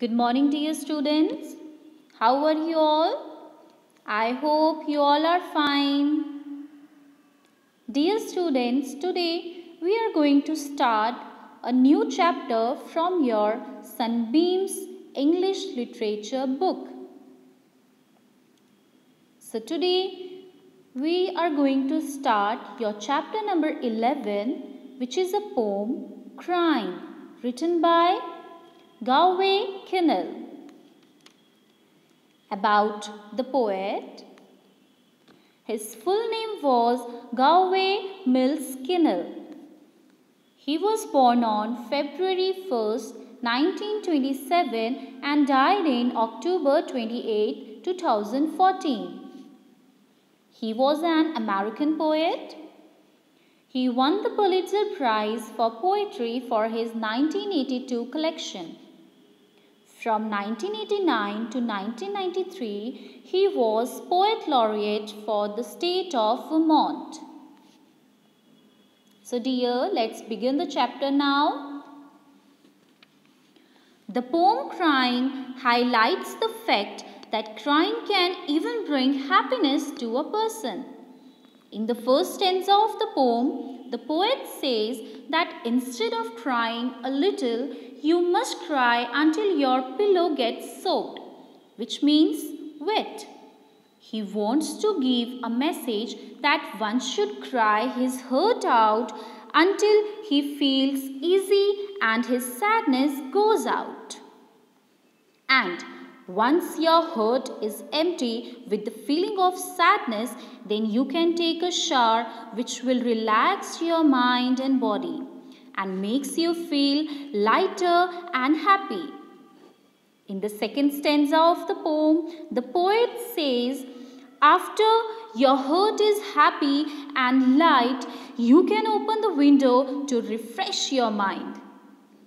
Good morning dear students. How are you all? I hope you all are fine. Dear students, today we are going to start a new chapter from your Sunbeams English Literature book. So today we are going to start your chapter number 11 which is a poem Crying written by Galway Kinnell. About the poet his full name was Galway Mills Kinnell. He was born on February 1st, 1927 and died in October 28, 2014. He was an American poet. He won the Pulitzer Prize for Poetry for his 1982 collection. From 1989 to 1993, he was Poet Laureate for the state of Vermont. So dear, let's begin the chapter now. The poem Crying highlights the fact that crying can even bring happiness to a person. In the first stanza of the poem, the poet says that instead of crying a little, you must cry until your pillow gets soaked, which means wet. He wants to give a message that one should cry his hurt out until he feels easy and his sadness goes out. And once your hurt is empty with the feeling of sadness, then you can take a shower which will relax your mind and body and makes you feel lighter and happy. In the second stanza of the poem, the poet says, After your heart is happy and light, you can open the window to refresh your mind.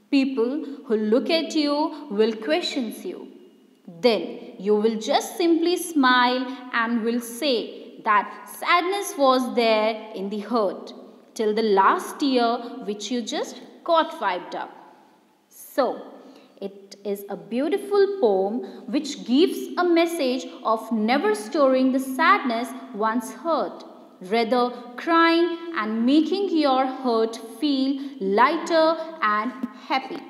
People who look at you will question you. Then you will just simply smile and will say that sadness was there in the heart till the last tear which you just got wiped up. So, it is a beautiful poem which gives a message of never storing the sadness once hurt, rather crying and making your heart feel lighter and happy.